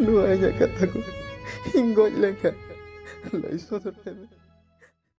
नुआ कथा को हिंगोज लेकर लई सो तो